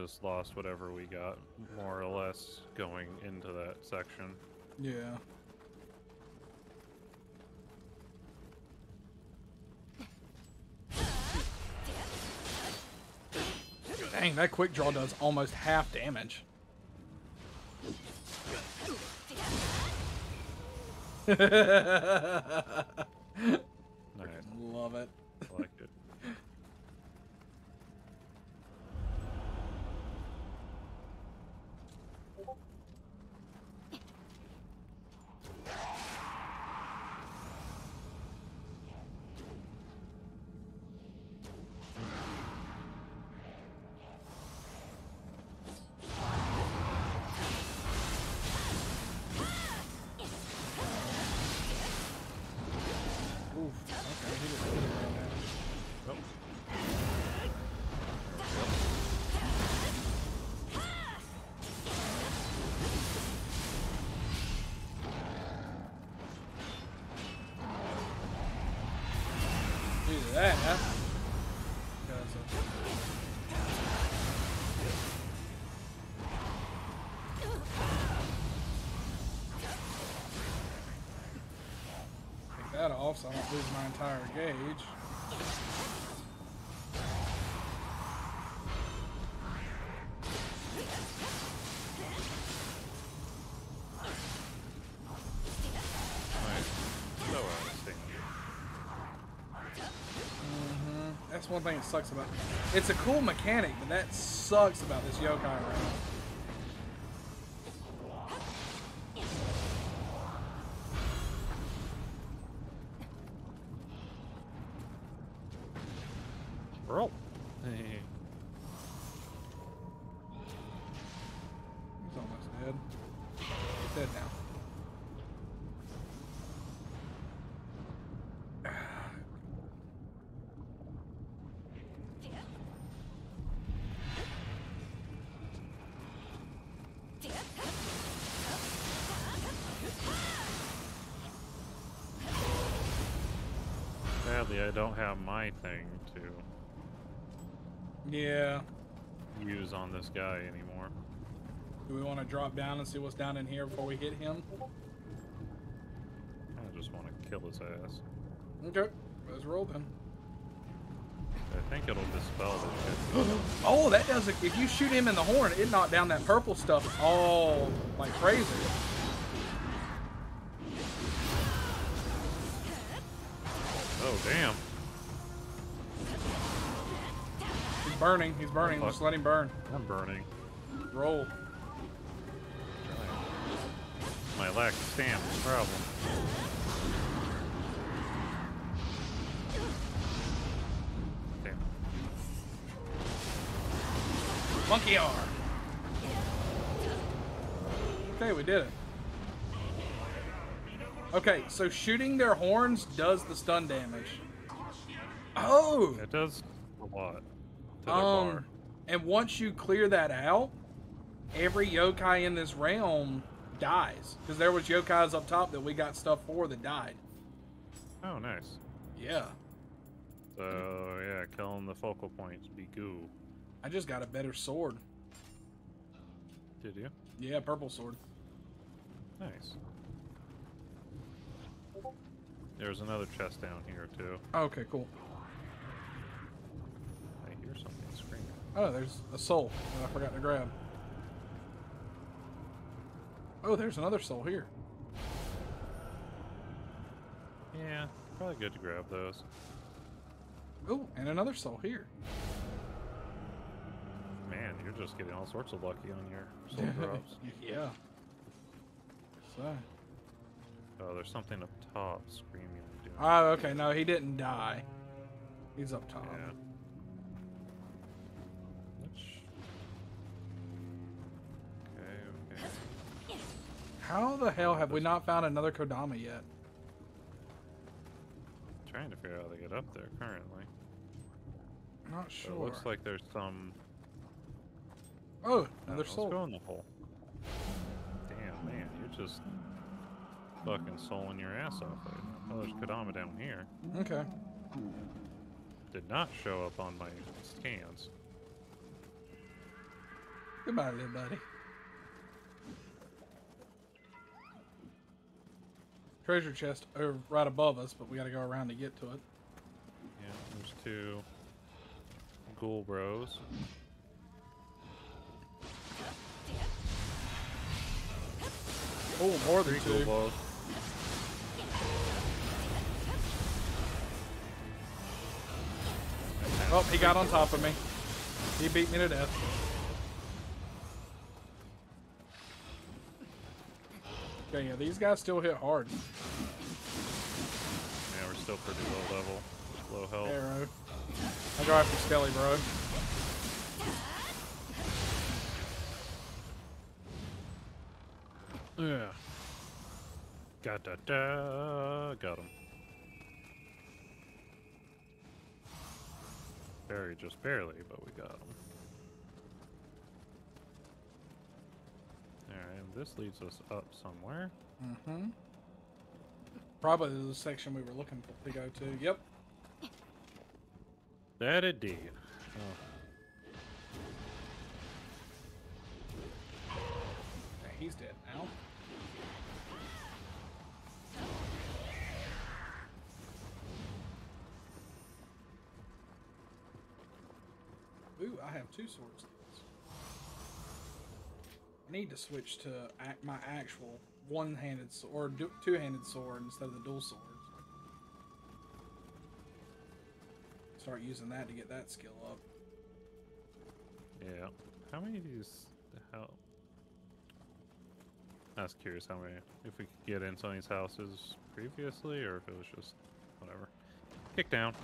just lost whatever we got, more or less, going into that section. Yeah. Dang, that quick draw does almost half damage. Love it. Off so I don't lose my entire gauge. nice. So out of sync. That's one thing that sucks about it. It's a cool mechanic, but that sucks about this yokai round. Sadly, I don't have my thing to Yeah. use on this guy anymore. Do we want to drop down and see what's down in here before we hit him? I just want to kill his ass. Okay. Let's roll then. I think it'll dispel the shit. Oh, that does it. If you shoot him in the horn, it knocked down that purple stuff all like crazy. Oh, damn. He's burning. He's burning. Just let him burn. I'm burning. Roll. My lack of stamp is a problem. Damn. Monkey R. Okay, we did it. Okay, so shooting their horns does the stun damage. Oh! It does a lot to their Um, bar. and once you clear that out, every yokai in this realm dies. Because there was yokais up top that we got stuff for that died. Oh, nice. Yeah. So, yeah, killing the focal points be goo. I just got a better sword. Did you? Yeah, purple sword. Nice. There's another chest down here, too. Okay, cool. I hear something screaming. Oh, there's a soul that I forgot to grab. Oh, there's another soul here. Yeah, probably good to grab those. Oh, and another soul here. Man, you're just getting all sorts of lucky on your soul drops. yeah. So. Oh, there's something up top screaming. Doing Oh, okay. No, he didn't die. He's up top. Yeah. Okay, okay. How the hell have we not found another Kodama yet? trying to figure out how to get up there currently. Not But sure. It looks like there's some. oh, another let's go in the hole. Damn, man, you're just fucking souling your ass off right now. Oh, there's Kodama down here. Okay. Did not show up on my scans. Goodbye, little buddy. Treasure chest over right above us, but we gotta go around to get to it. Yeah, there's two ghoul bros. Oh, more than Three ghoul two. balls. Oh, he got on top of me. He beat me to death. Okay, yeah, these guys still hit hard. Yeah, we're still pretty low level. Low health. Arrow. I go after Skelly, bro. Yeah. Got da da. Got him. Barely, just barely, but we got him. Alright, and this leads us up somewhere. Mm-hmm. Probably the section we were looking for to go to. Yep. That it did. Oh, he's dead now. Ooh, I have two sword skills. I need to switch to my actual one-handed sword or two-handed sword instead of the dual swords. Start using that to get that skill up. yeah. How many of these? How? I was curious how many. If we could get in some of these houses previously, or if it was just whatever. Kick down.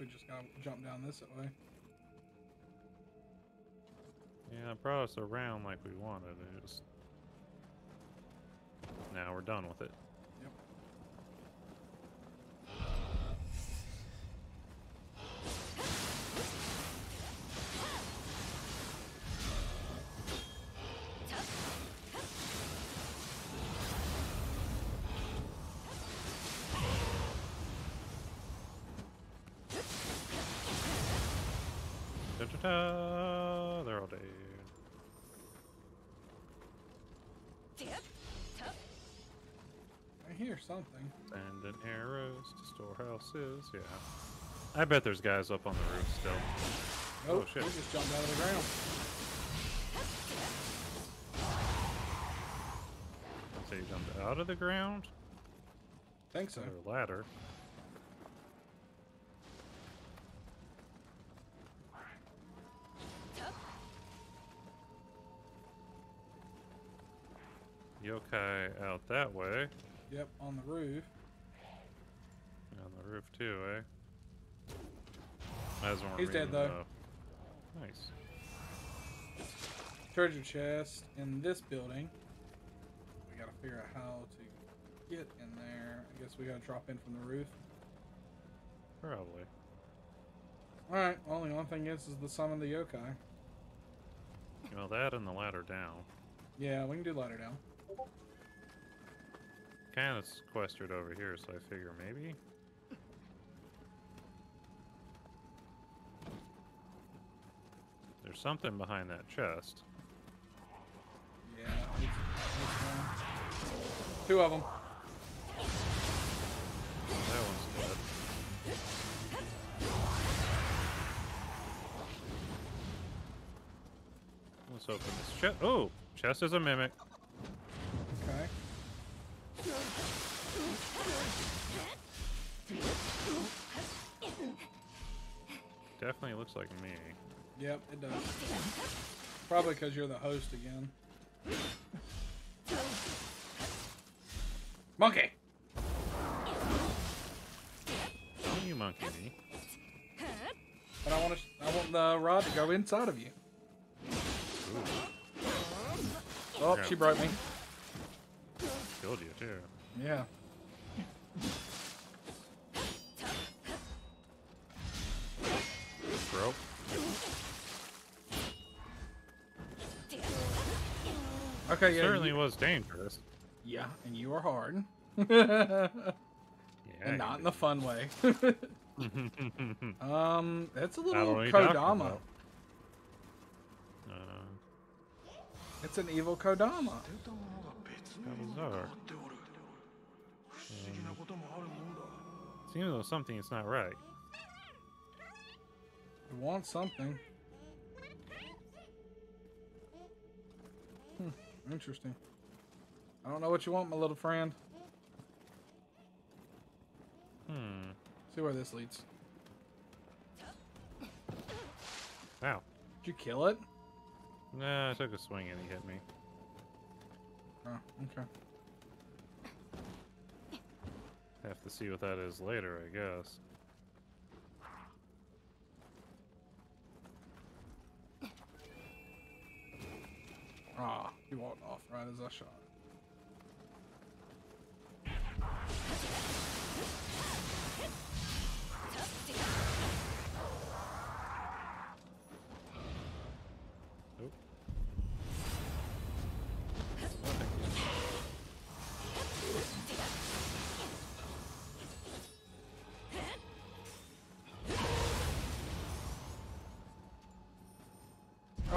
We just gotta jump down this way. Yeah, it brought us around like we wanted. It just now we're done with it. Hear something. Sending arrows to storehouses. Yeah. I bet there's guys up on the roof still. Oh, shit. he just jumped out of the ground. So you jumped out of the ground? Think so. Or ladder. Yokai out that way. Yep, on the roof. On the roof too, eh? As we're He's dead, though. the- Nice. Treasure chest in this building. We gotta figure out how to get in there. I guess we gotta drop in from the roof. Probably. Alright, well, the only one thing is, is the summon the yokai. Well, that and the ladder down. Yeah, we can do ladder down. Kind of sequestered over here, so I figure maybe. There's something behind that chest. Yeah. it's- it's. Two of them. That one's dead. Let's open this chest. Oh, chest is a mimic. Definitely looks like me. Yep, it does. Probably because you're the host again. Monkey! Oh, you monkey me. But I want to. I want the rod to go inside of you. Ooh, Oh, she broke me killed you too. Yeah. Bro. Okay, yeah. Certainly was dangerous. Yeah, and you are hard. yeah, and not in the fun way. um, that's a little Kodama. Uh... It's an evil Kodama. Bizarre. Um, seems like something is not right. I want something. Hmm, interesting. I don't know what you want, my little friend. Hmm. See where this leads. Wow. Did you kill it? Nah, I took a swing and he hit me. Oh, okay. Have to see what that is later, I guess. Ah, he walked off right as I shot.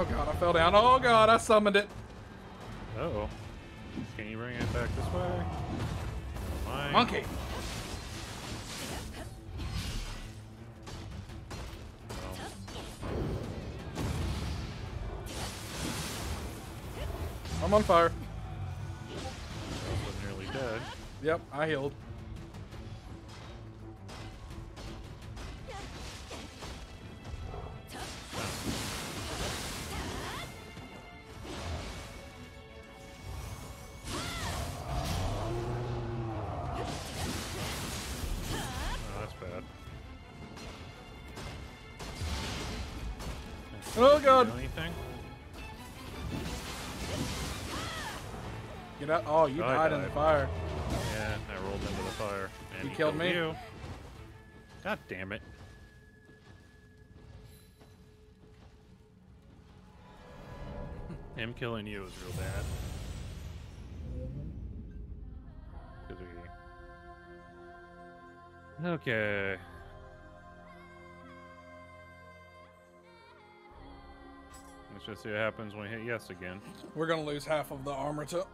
Oh god, I fell down. Oh god, I summoned it. Oh. Can you bring it back this way? Mine. Monkey. I'm on fire. also nearly dead. Yep, I healed. Oh, God. Anything? Get out. Oh, you Oh, I died in the fire. Yeah, I rolled into the fire. And You he killed me? You. God damn it. Him killing you was real bad. Okay. Let's just see what happens when we hit yes again. We're gonna lose half of the armor to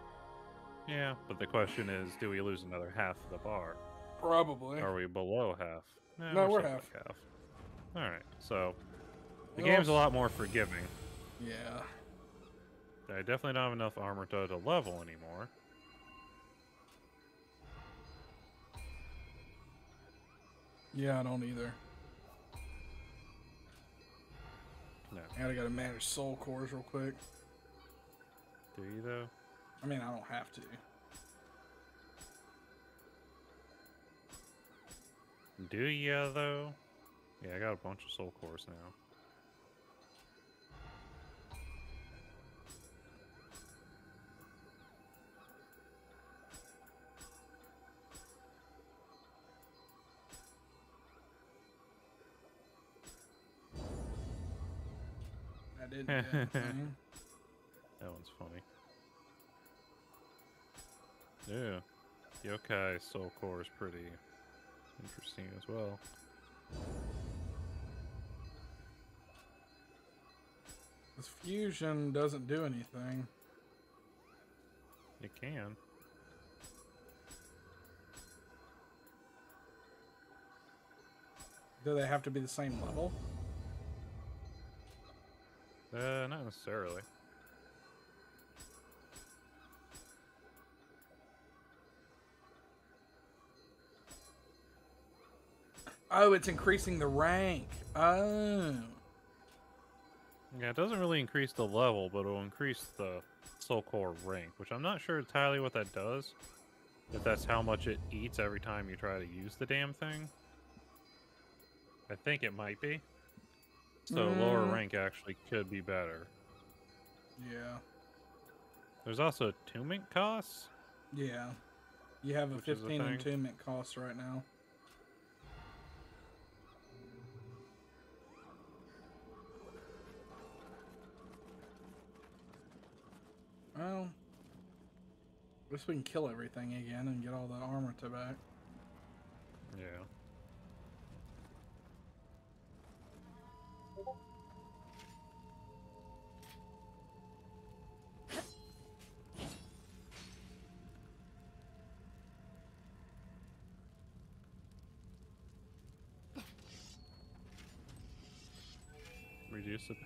Yeah, but the question is, do we lose another half of the bar? probably. Are we below half? Nah, No, we're still half. like half. All right, so the Well, game's a lot more forgiving. Yeah. I definitely don't have enough armor to, to level anymore. Yeah, I don't either. No, I gotta gotta manage soul cores real quick. do you though? I mean, I don't have to. Do you though? Yeah, I got a bunch of soul cores now. I didn't. That one's funny. Yeah, Yokai soul core is pretty interesting as well. This fusion doesn't do anything. It can. Do they have to be the same level? Uh, not necessarily. Oh, it's increasing the rank. Oh. Yeah, it doesn't really increase the level, but it'll increase the soul core rank, which I'm not sure entirely what that does. If that's how much it eats every time you try to use the damn thing. I think it might be. So lower Mm. rank actually could be better. Yeah. There's also attunement costs. Yeah. You have a Which is a 15 thing. attunement cost right now. Well, least we can kill everything again and get all the armor to back. Yeah.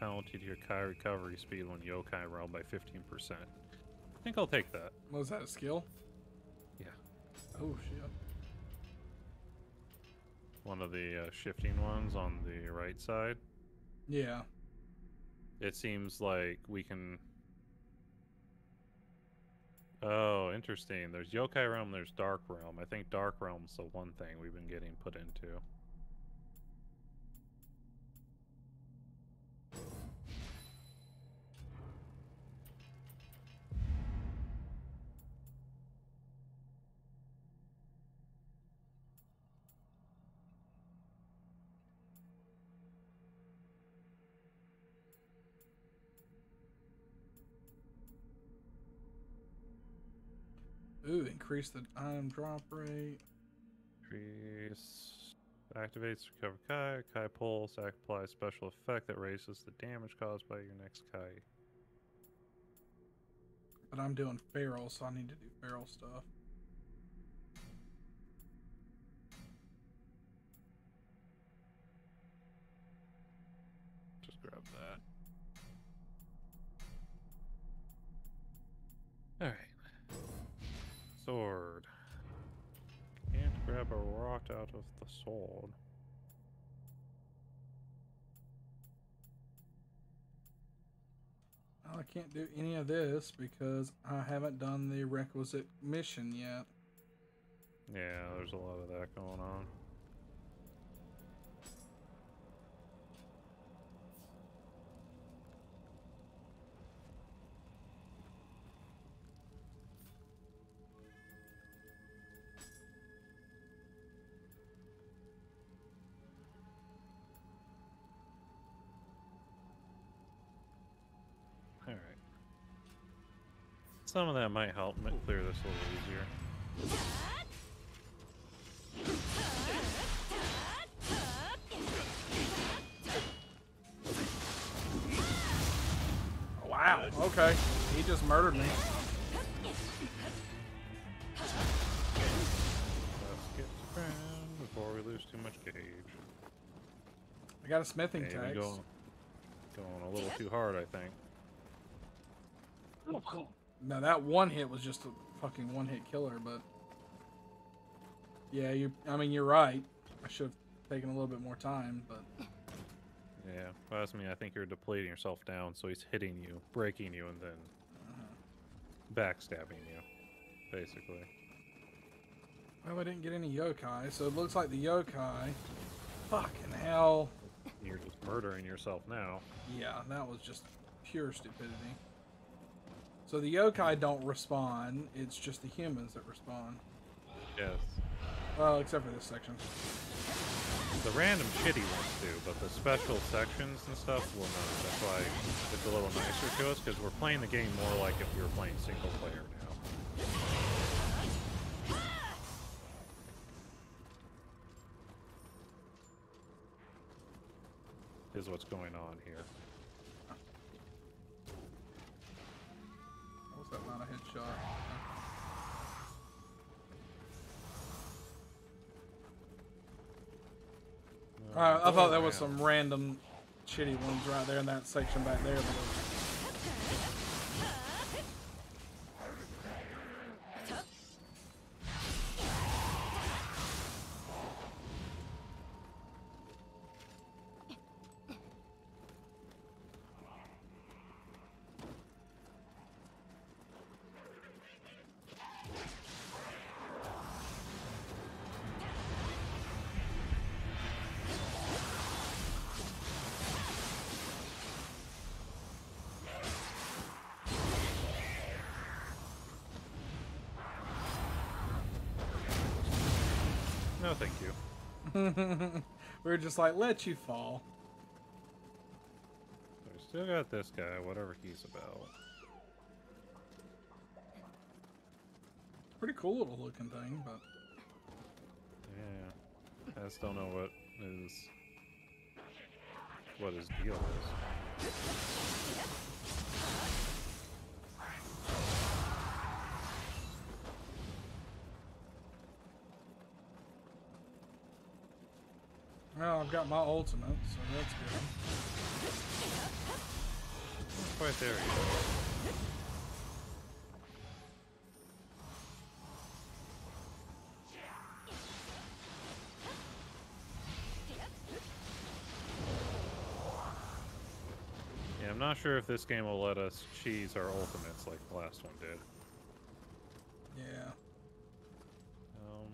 Penalty to your Kai recovery speed when yokai realm by 15%. I think I'll take that. Was that a skill? Yeah. Oh shit. One of the uh, shifting ones on the right side. Yeah. It seems like we can. Oh, interesting. There's Yokai Realm, there's Dark Realm. I think Dark Realm's the one thing we've been getting put into. Increase the item drop rate. Increase. Activates Recover Kai. Kai Pulse applies special effect that raises the damage caused by your next Kai. But I'm doing feral, so I need to do feral stuff. Sword. Oh, I can't do any of this because I haven't done the requisite mission yet. Yeah, there's a lot of that going on. Some of that might help ma- clear this a little easier. Wow. Okay. He just murdered me. Let's get to ground before we lose too much gauge. I got a smithing Maybe tax. going, going a little too hard, I think. Oh, No, that one hit was just a fucking one hit killer, but yeah, you. I mean, you're right. I should have taken a little bit more time, but Yeah, well, that's me. I think you're depleting yourself down, so he's hitting you, breaking you, and then uh-huh. backstabbing you, basically. well, I didn't get any yokai, so it looks like the yokai. Fucking hell. You're just murdering yourself now. Yeah, that was just pure stupidity. So the yokai don't respond. It's just the humans that respond. Yes. Well, except for this section. The random shitty ones do, but the special sections and stuff will not. That's why it's a little nicer to us, because we're playing the game more like if we were playing single player now. Is what's going on here. What that not a headshot? Uh, I thought that was some random shitty ones right there in that section back there. No, thank you. we were just like, let you fall. We still got this guy, whatever he's about. Pretty cool little looking thing, but Yeah. I just don't know what is what his deal is. Well, I've got my ultimate, so that's good. Not quite there yet. Yeah, I'm not sure if this game will let us cheese our ultimates like the last one did. Yeah. Um,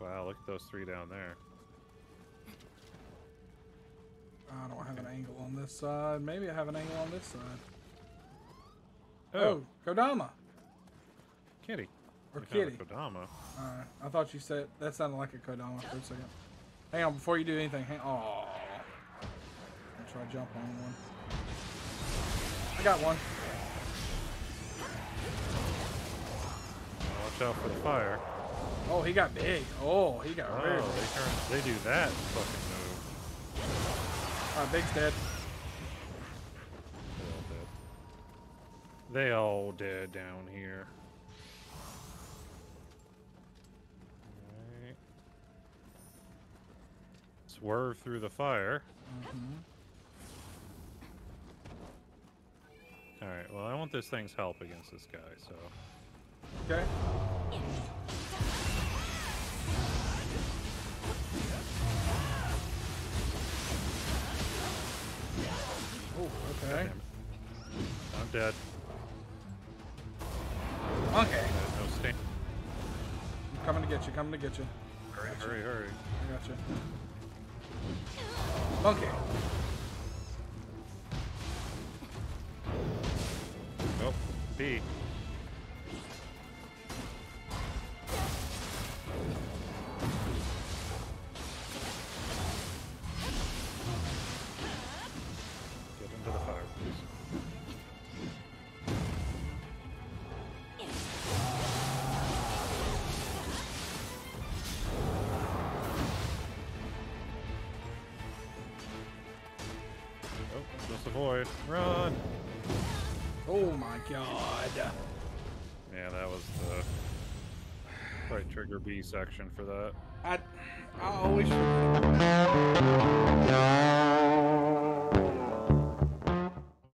wow, look at those three down there. I don't have an angle on this side. Maybe I have an angle on this side. Oh, Oh, Kodama. kitty. Or We found a kitty. Kodama. Alright. I thought you said that sounded like a Kodama for a second. Hang on, before you do anything, hang Oh. I'll try to jump on one. I got one. Watch out for the fire. Oh, he got big. Oh, he got Oh, real they big. turn. They do that fucking move. Alright, Big's dead. They all dead. They all dead down here. Alright. Swerve through the fire. hmm Alright, well, I want this thing's help against this guy, so. Okay. Oh, okay. I'm dead. I had uh, no stand. Coming to get you, coming to get you. Hurry, hurry, hurry. I got you. Monkey. Oh, B. B section for that. I, I always.